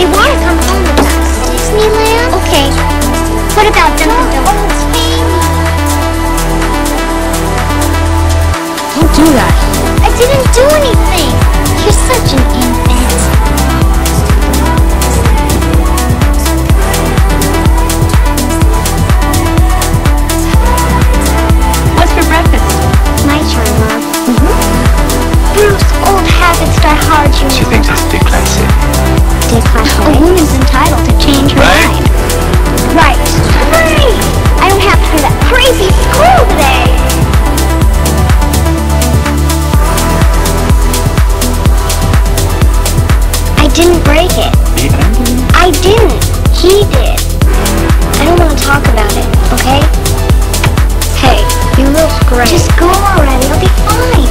They want to come home with us. Disneyland? Okay. What about Dunkin' Donuts? Don't do that. I didn't do anything. didn't break it. I didn't. He did. I don't want to talk about it, okay? Hey, you look great. Just go already. I'll be fine.